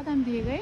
क्या दाम दिए गए।